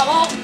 acabó.